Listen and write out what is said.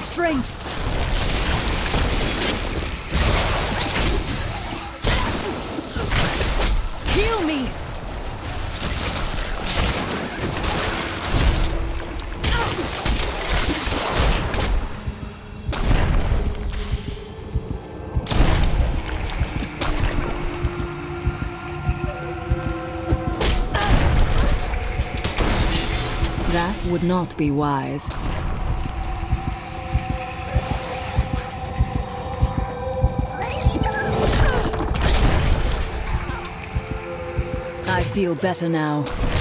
strength. Heal me! That would not be wise. I feel better now.